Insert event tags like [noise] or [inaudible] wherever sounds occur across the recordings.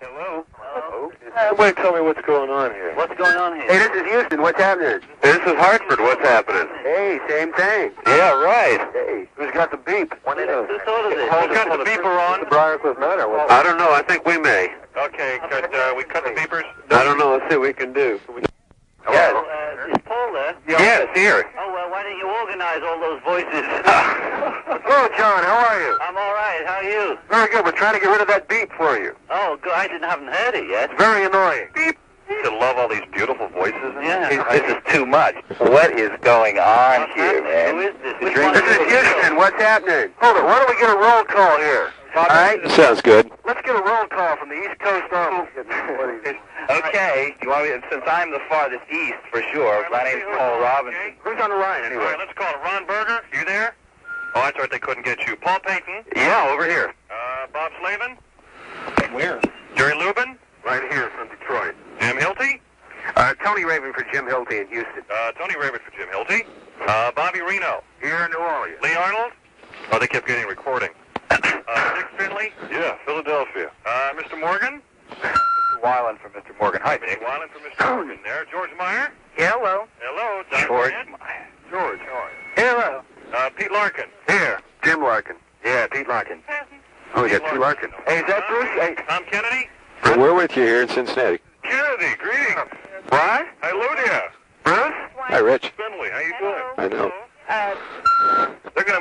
Hello. Hello. Somebody tell me what's going on here. What's going on here? Hey, this is Houston. What's happening? This is Hartford. What's happening? Hey, same thing. Yeah, right. Hey. Who's got the beep? Who thought of this? Who's got the beeper on? The Briarcliff Manor. I don't know. I think we may. Okay, cut, uh, we cut the beepers? I don't know. Let's see what we can do. Yes. Uh, is Paul there? Yes, here. Oh, well, why don't you organize all those voices? [laughs] Hello, John. How are you? I'm all right. How are you? Very good. We're trying to get rid of that beep for you. Oh, good. I didn't haven't heard it yet. Very annoying. Beep. You love all these beautiful voices. Yeah. This is too much. What is going on What's happening? Who is this? Which Drink- one This is Houston. What's happening? Hold it. Why don't we get a roll call here? All right. Sounds good. Let's get a roll call from the East Coast office. [laughs] Okay. You want me? Since I'm the farthest east for sure. My name's Paul Robinson. Who's on the line anyway? All right, let's call it Ron Berger. You there? Oh, that's right. They couldn't get you. Paul Payton. Yeah, over here. Uh, Bob Slavin. Where? Jerry Lubin. Right here from Detroit. Jim Hilty. Uh, Tony Raven for Jim Hilty in Houston. Uh, Tony Raven for Jim Hilty. Uh, Bobby Reno. Here in New Orleans. Lee Arnold. Oh, they kept getting recording. Uh, Yeah, Philadelphia. Uh, Mr. Morgan. Mr. Weiland from Mr. Morgan. Hi, Dick. Weiland from Mr. Morgan. [clears throat] There. George Meyer. Hello. Hello. Don George Grant. George. Hello. Uh, Pete Larkin. Here. Jim Larkin. Yeah, Pete Larkin. Oh, we got two Larkin. Hey, is that Bruce? Hey, Tom Kennedy. We're with you here in Cincinnati. Kennedy, greetings. what? Hello there. Bruce? Hi, Rich. Finley, how you doing? I know. They're going to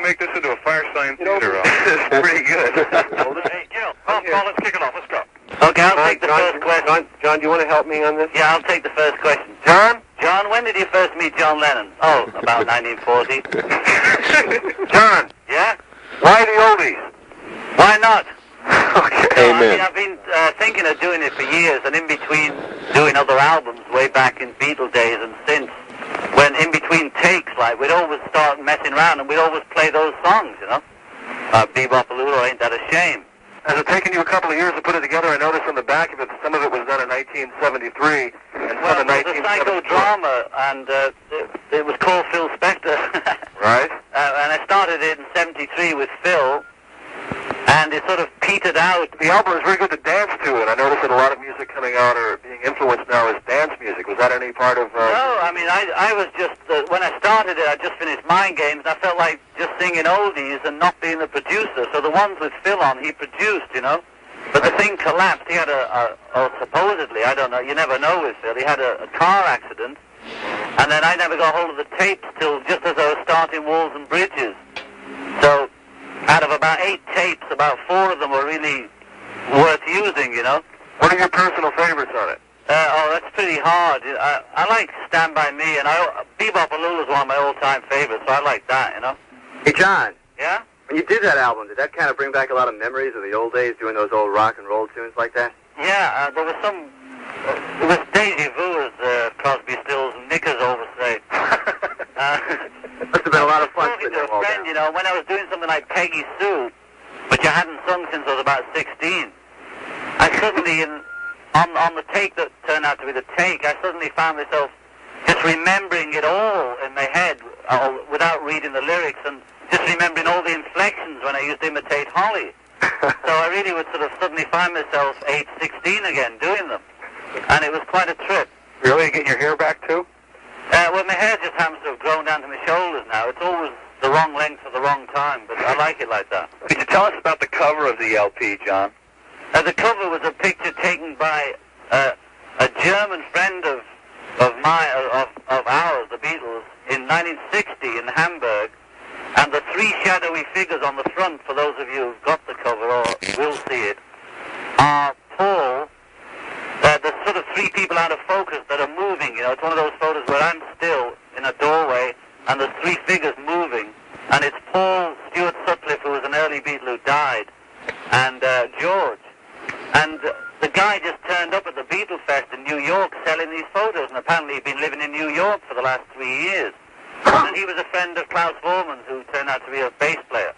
make this into a fire sign theater. this [laughs] is pretty good. [laughs] hey, Gil, Paul, Paul, let's kick it off. Let's go. Okay, I'll take the first question. John, John, do you want to help me on this? Yeah, I'll take the first question. John? John, when did you first meet John Lennon? Oh, about [laughs] 1940. John, Yeah? why the oldies? Why not? okay. No, I mean, I've been uh, thinking of doing it for years, and in between doing other albums way back in Beatle days and since, when in between takes, like, we'd always start messing around and we'd always play those songs, you know? Uh, Be-Bop-A-Lula, Ain't That a Shame? Has it taken you a couple of years to put it together? I noticed on the back of it, some of it was done in 1973 and Well, some it in was a 1974. psychodrama, and uh, it, it was called Phil Spector. [laughs] Right? Uh, and I started it in 73 with Phil, and it sort of petered out. The album is very good to dance to, and I noticed that a lot of music coming out or being influenced now is dance music. Was that any part of? Uh, No, I mean, I, I was just, uh, when I started it, I just finished Mind Games, and I felt like just singing oldies and not being the producer. So the ones with Phil on, he produced, you know. But the thing collapsed. He had a, a or supposedly, I don't know, you never know with Phil, he had a, a car accident, and then I never got hold of the tapes till just as I was starting Walls and Bridges. So out of about eight tapes, about four of them were really worth using, you know. What are your personal favorites on it? Uh, oh, that's pretty hard. I, I like Stand By Me, and I, Bebop is one of my all-time favorites, so I like that, you know. Hey, John, Yeah? when you did that album, did that kind of bring back a lot of memories of the old days doing those old rock and roll tunes like that? Yeah, uh, there was some... Uh, it was deja vu, as uh, Crosby, Stills, and Knickers always say. Uh, [laughs] Must have been a lot of fun talking to a friend, down. you know, when I was doing something like Peggy Sue, which I hadn't sung since I was about 16, I suddenly, in, on, on the take that turned out to be the take, I suddenly found myself just remembering it all in my head uh, without reading the lyrics and just remembering all the inflections when I used to imitate Holly. [laughs] so I really would sort of suddenly find myself age 16 again doing them. And it was quite a trip. Really, getting your hair back too? Uh, well, my hair just happens to have grown down to my shoulders now. It's always the wrong length at the wrong time, but I like it like that. Could you tell us about the cover of the LP, John? Uh, the cover was a picture taken by uh, a German friend of of my of, of ours, the Beatles, in 1960 in Hamburg, and the three shadowy figures on the front, for those of you who've got the cover or will see it, are Paul. Uh, there's sort of three people out of focus that are moving. You know, it's one of those photos where I'm still in a doorway, and there's three figures moving, and it's Paul Stuart Sutcliffe, who was an early Beatle who died, and uh, George. And the guy just turned up at the Beatle Fest in New York selling these photos, and apparently he'd been living in New York for the last three years. and he was a friend of Klaus Voormann's, who turned out to be a bass player.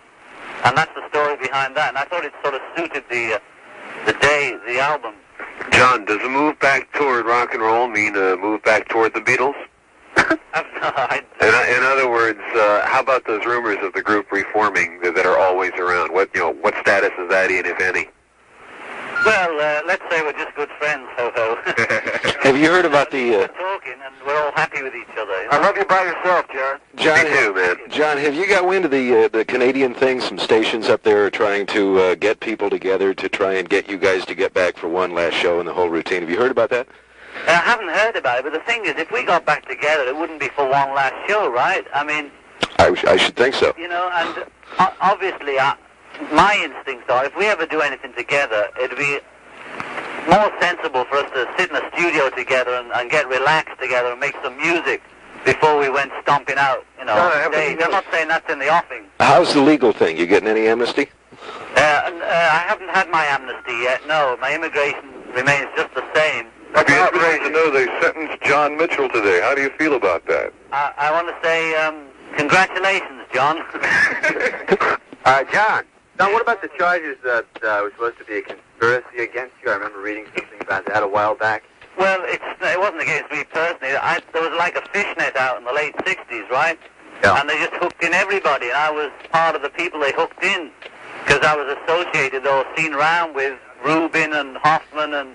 And that's the story behind that. And I thought it sort of suited the uh, the day, the album. John, does a move back toward rock and roll mean a move back toward the Beatles? [laughs] In, in other words, uh, how about those rumors of the group reforming that, that are always around? What you know, what status is that in, if any? Well, uh, let's say we're just good friends, ho ho. [laughs] Have you heard about the uh, talking, and we're all happy with each other. You I know? love you by yourself, John. John? Me too, man. John, have you got wind of the uh, the Canadian thing? Some stations up there are trying to uh, get people together to try and get you guys to get back for one last show in the whole routine. Have you heard about that? I haven't heard about it, but the thing is, if we got back together, it wouldn't be for one last show, right? I mean, I, I should think so. you know, and obviously, I, my instincts are, if we ever do anything together, it'd be more sensible for us to sit in a studio together and, and get relaxed together and make some music before we went stomping out, you know. No, I haven't stage. not saying that's in the offing. How's the legal thing? You getting any amnesty? Uh, uh, I haven't had my amnesty yet, no. My immigration remains just the same. I'd be interested to know they sentenced John Mitchell today. How do you feel about that? I, I want to say um, congratulations, John. [laughs] Uh, John. John, what about the charges that uh, was supposed to be a conspiracy against you? I remember reading something about that a while back. Well, it's it wasn't against me personally. I, there was like a fishnet out in the late '60s, right? Yeah. And they just hooked in everybody, and I was part of the people they hooked in because I was associated or seen around with Rubin and Hoffman and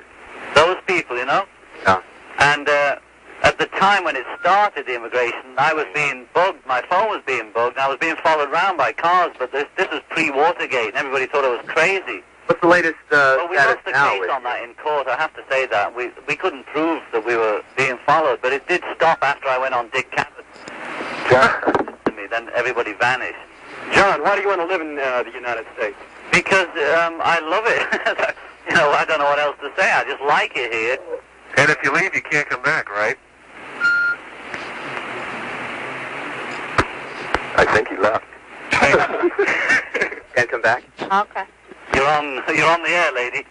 those people, you know. Yeah. And uh, at the time when it started, the immigration, I was being bugged. My phone was being bugged. and I was being followed around by cars. But this this was pre-Watergate, and everybody thought I was crazy. What's the latest uh, Well, we status lost the now? case on that in court. I have to say that we we couldn't prove that we were being followed, but it did stop after I went on Dick Cavett [laughs] to me. Then everybody vanished John, why do you want to live in uh, the United States? because um, I love it. [laughs] you know, I don't know what else to say. I just like it here. And if you leave, you can't come back, right? I think he left. [laughs] Can't come back? Okay. You're on you're on the air, lady.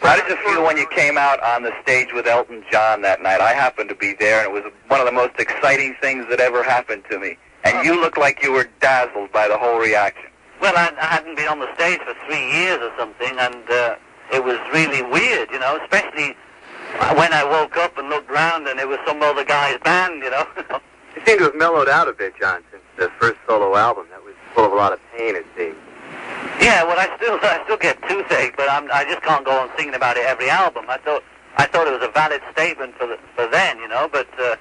How did you feel when you came out on the stage with Elton John that night? I happened to be there, and it was one of the most exciting things that ever happened to me. And you looked like you were dazzled by the whole reaction. Well, I, I hadn't been on the stage for three years or something, and uh, it was really weird, you know, especially when I woke up and looked round and it was some other guy's band, you know. [laughs] You seem to have mellowed out a bit, John, since the first solo album. That was full of a lot of pain, it seems. yeah, well, I still [laughs] I still get toothache, but I'm, I just can't go on singing about it every album. I thought I thought it was a valid statement for the, for then, you know, but uh,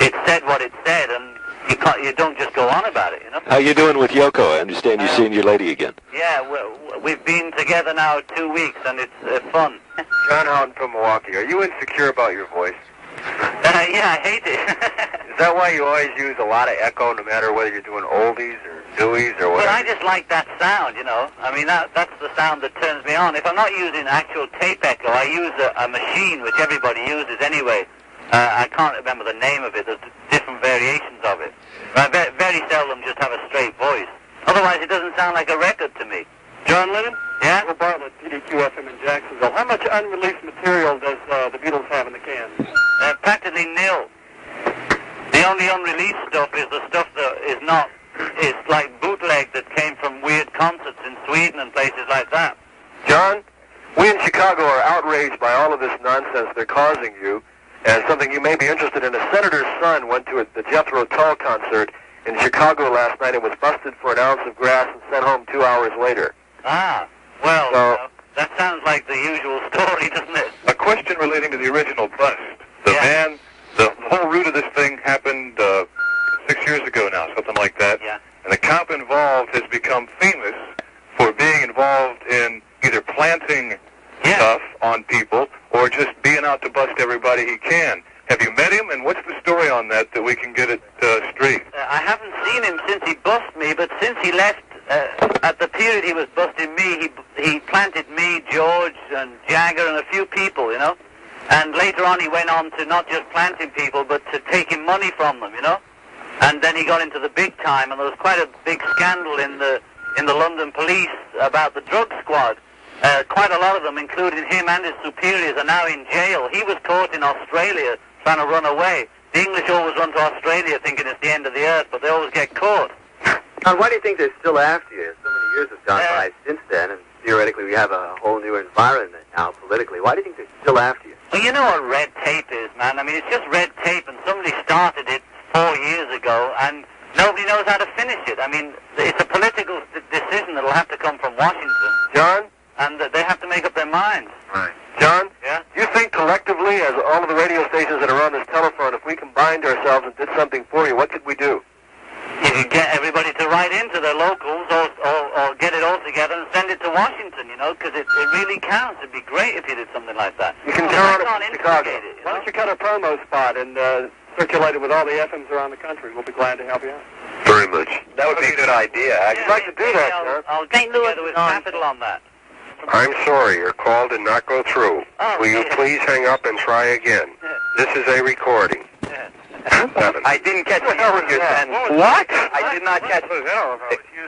it said what it said, and you can't you don't just go on about it, you know. How you doing with Yoko? I understand you're seeing your lady again. Yeah, we we've been together now two weeks, and it's uh, fun. John Houghton from Milwaukee. Are you insecure about your voice? [laughs] Uh, yeah, I hate it. [laughs] Is that why you always use a lot of echo, no matter whether you're doing oldies or newies or what? But? I just like that sound, you know. I mean, that that's the sound that turns me on. If I'm not using actual tape echo, I use a, a machine which everybody uses anyway. Uh, I can't remember the name of it. There's different variations of it. I ve- very seldom just have a straight voice. Otherwise, it doesn't sound like a record to me. John Lennon? Yeah? Will Bartlett, PDQ-FM in Jacksonville. How much unreleased material does uh, the Beatles have in the can? Uh, practically nil. The only unreleased stuff is the stuff that is not, it's like bootleg that came from weird concerts in Sweden and places like that. John, we in Chicago are outraged by all of this nonsense they're causing you, and something you may be interested in. A senator's son went to a, the Jethro Tull concert in Chicago last night and was busted for an ounce of grass and sent home two hours later. Ah, well, So- uh, that sounds like the usual [laughs] story, doesn't it? A question relating to the original bust. The Yeah. man, of this thing happened uh, six years ago now, something like that. Yeah. And the cop involved has become famous for being involved in either planting Yeah. stuff on people or just being out to bust everybody he can. Have you met him, and what's the story on that that we can get it uh, straight? Uh, I haven't seen him since he bust me, but since he left, uh, at the period he was busting me, he he planted me, George, and Jagger, and a few people, you know. And later on, he went on to not just planting people, but to taking money from them, you know. And then he got into the big time, and there was quite a big scandal in the in the London police about the drug squad. Uh, quite a lot of them, including him and his superiors, are now in jail. He was caught in Australia trying to run away. The English always run to Australia thinking it's the end of the earth, but they always get caught. [laughs] John, why do you think they're still after you? So many years have gone Uh, by since then, and theoretically we have a whole new environment now politically. Why do you think they're still after you? Well, you know what red tape is, man. I mean, it's just red tape, and somebody started it four years ago, and nobody knows how to finish it. I mean, it's a political d- decision that'll have to come from Washington. John, and uh, they have to make up their minds. Right. John? Yeah? You think collectively, as all of the radio stations that are on this telephone, if we combined ourselves and did something for you, what could we do? You could get everybody to write into their locals or, or, or get it all together and send it to Washington, you know, because it, it really counts. It'd be great if you did something like that. You can Well, count I on can't it in Chicago. it, Why know? don't you cut a promo spot and uh, circulate it with all the FMs around the country? We'll be glad to help you out. Very much. That would be a good idea. I'd Yeah, like to do that, I'll, John. I'll get together with Capitol on that. I'm sorry, your call did not go through. Oh, Will you yeah. please hang up and try again? [laughs] This is a recording. Seven. I didn't catch What the hell was your sentence. What? I did not catch.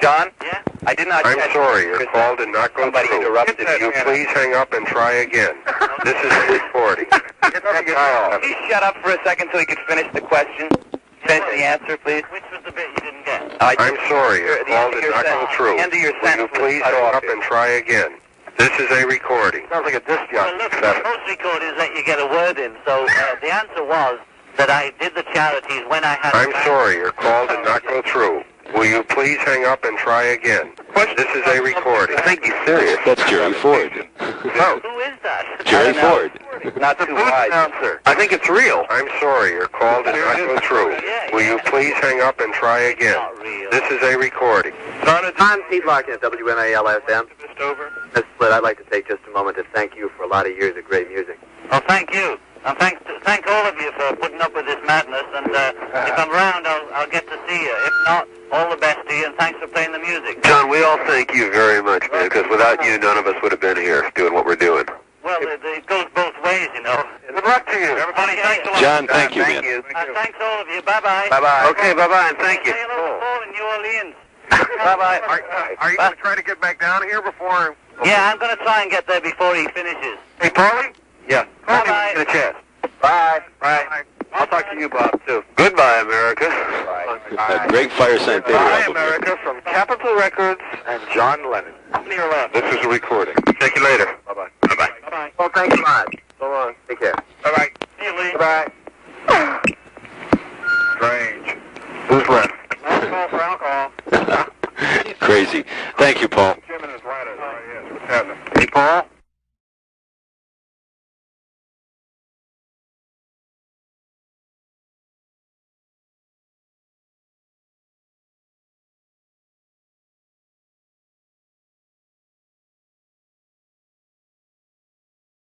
John, Yeah? I did not I'm catch sorry, your your call did not go Somebody through. interrupted you you. please hang up and try again? This is a recording. [laughs] Get that guy off. Can you shut up for a second so he could finish the question? Finish the answer, please. Which was the bit you didn't get? I I'm sorry, your The call did not go through. the end of your Will you please hang up and try again? This is a recording. Sounds like a disc Well, jockey. look, Seven. most recordings let you get a word in, so uh, the answer was that I did the charities when I had... I'm sorry, your call did not go through. Will you please hang up and try again? This is a recording. I think he's serious. That's Jerry Ford. [laughs] No. Who is that? Jerry I don't know. Ford. Not The too booth announcer. I think it's real. I'm sorry, your call did not go through. Will you please hang up and try again? Not real. This is a recording. I'm Pete Larkin at WNAL-FM. Miss Split, I'd like to take just a moment to thank you for a lot of years of great music. Well, thank you. And thanks to, thank all of you for putting up with this madness. And uh, if I'm around, I'll, I'll get to see you. If not, all the best to you, and thanks for playing the music. John, we all thank you very much, man, because without you, none of us would have been here doing what we're doing. Well, it, it goes both ways, you know. Good luck to you. Everybody, thanks a lot. John, thank you, Thank man. you. And thanks all of you. Bye-bye. Bye-bye. Okay, bye-bye, and thank you. Say hello to Paul in New Orleans. [laughs] Bye-bye. Are, are you going to try to get back down here before... Yeah, I'm going to try and get there before he finishes. Hey, Paulie? Yeah. Bye-bye. Get a chance. Bye. Bye. I'll talk to you, Bob, too. Goodbye, America. A great Firesign Theater Bye, album. America, from Capitol Records and John Lennon. Near left. This is a recording. Take you later. Bye-bye. Bye-bye. Bye-bye. Well, thanks a lot. So long. Take care. Bye-bye. See you, Lee. Bye-bye. Strange. Who's left? Alcohol for alcohol. [laughs] Crazy. Thank you, Paul. Oh, hey, Paul.